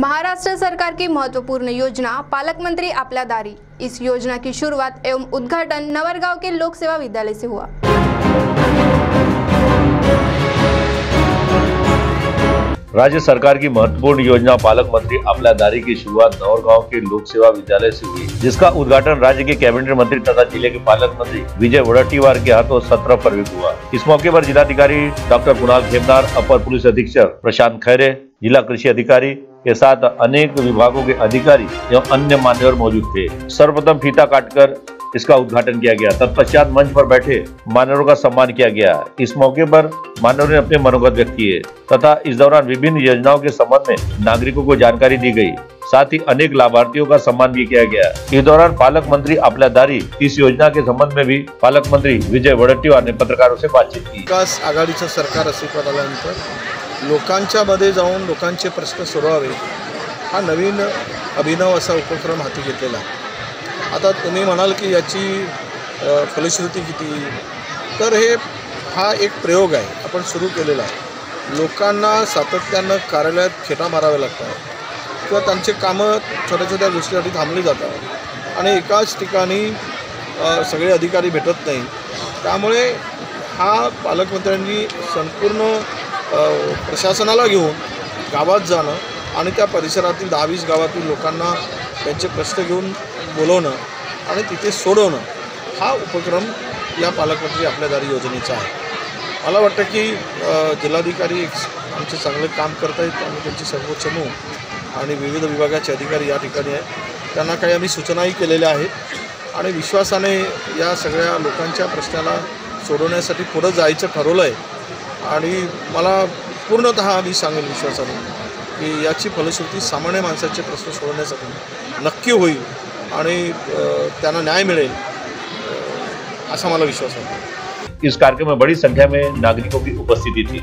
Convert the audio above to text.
महाराष्ट्र सरकार की महत्वपूर्ण योजना, पालक मंत्री आपल्या दारी. इस योजना की शुरुआत एवं उद्घाटन नवरगांव के लोक सेवा विद्यालय से हुआ. राज्य सरकार की महत्वपूर्ण योजना, पालक मंत्री आपल्या दारी की शुरुआत नौरगांव के लोक सेवा विद्यालय से हुई, जिसका उद्घाटन राज्य के कैबिनेट मंत्री तथा ज़िले के पालक मंत्री विजय वड़ट्टीवार के हाथों सत्रह फरवरी को हुआ। इस मौके पर जिलाधिकारी डॉक्टर कुणाल खेमनार, अपर पुलिस अधीक्षक प्रशांत खैरे, जिला कृषि अधिकारी के साथ अनेक विभागों के अधिकारी एवं अन्य मान्यवर मौजूद थे। सर्वप्रथम फीता काटकर इसका उद्घाटन किया गया। तत्पश्चात मंच पर बैठे मान्यवरों का सम्मान किया गया। इस मौके पर मान्यवरों ने अपने मनोगत व्यक्त किए तथा इस दौरान विभिन्न योजनाओं के संबंध में नागरिकों को जानकारी दी गई। साथ ही अनेक लाभार्थियों का सम्मान भी किया गया। इस दौरान पालक मंत्री आपल्या दारी इस योजना के संबंध में भी पालक मंत्री विजय वड़ट्टीवार ने पत्रकारों से बातचीत की। विकास आघाडीचं सरकार आल्यानंतर लोकांच्या मध्ये जाऊन लोकांचे प्रश्न सोडवावे हा नवीन अभिनव असा उपक्रम हाती घेतलेला आहे. आता तुम्ही म्हणाल की याची फलश्रुती किती? तर हे हा एक प्रयोग आहे. आपण सुरू केलेला आहे. लोकांना सातत्यानं कार्यालयात खेटा माराव्या लागतात. किंवा त्यांचे कामं छोट्या छोट्या गोष्टीसाठी थांबली जातात. आणि एकाच ठिकाणी सगळे अधिकारी भेटत नाही. त्यामुळे हा पालकमंत्र्यांनी संपूर्ण प्रशासनाला घेऊन गावात जाणं आणि त्या परिसरातील दहा वीस गावातील लोकांना त्यांचे प्रश्न घेऊन बोलवणं आणि तिथे सोडवणं हा उपक्रम या पालकमंत्री आपल्या दारी योजनेचा आहे. मला वाटतं की जिल्हाधिकारी आमचे चांगले काम करत आहेत आणि त्यांची सर्वोच्च चमू आणि विविध विभागाचे अधिकारी या ठिकाणी आहेत. त्यांना काही आम्ही सूचनाही केलेल्या आहेत आणि विश्वासाने या सगळ्या लोकांच्या प्रश्नाला सोडवण्यासाठी पुढं जायचं ठरवलं आहे आणि मला पूर्णतः मी सांगेल विश्वासाने की याची फलश्रुती सामान्य माणसाचे प्रश्न सोडवण्यासाठी नक्की होईल आणि त्यांना न्याय मिळेल असा मला विश्वास आहे. इस कार्यक्रम में बड़ी संख्या में नागरिकों की उपस्थिति थी।